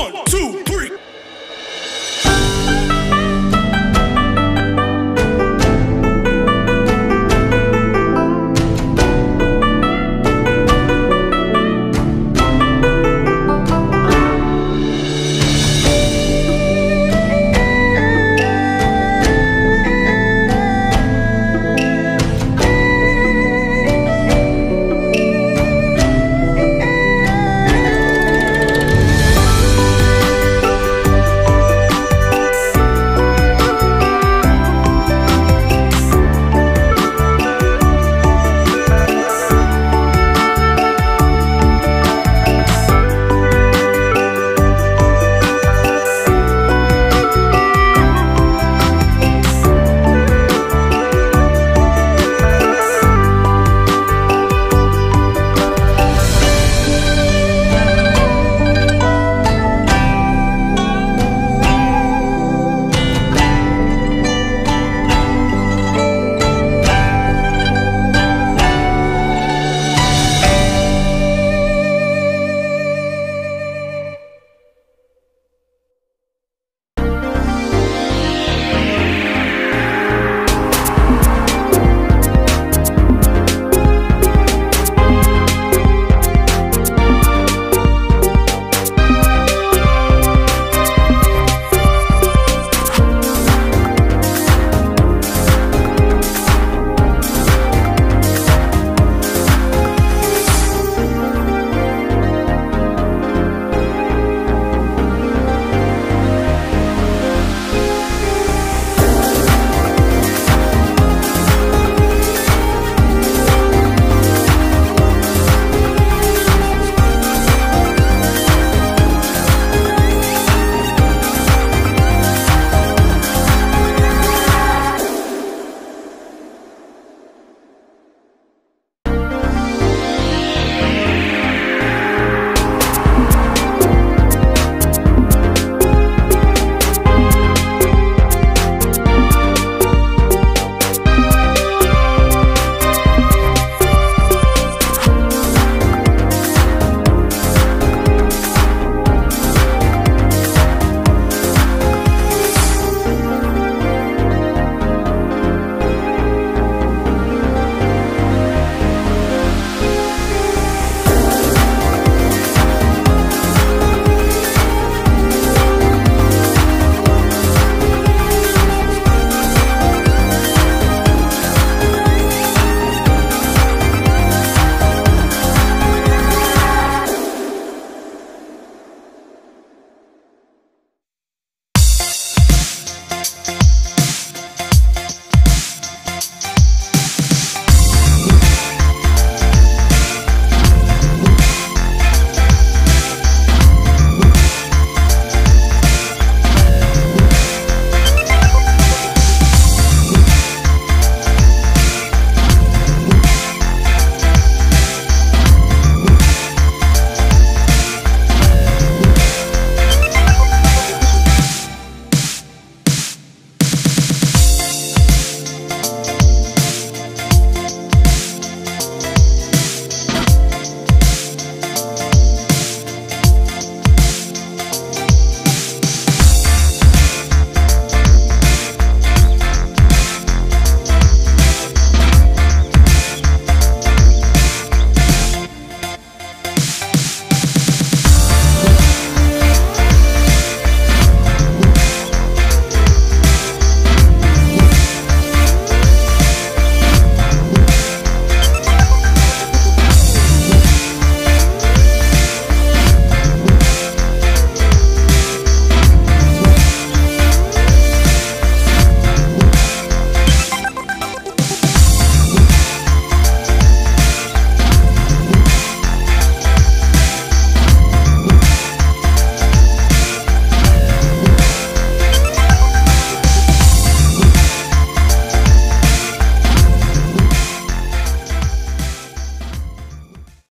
One, two,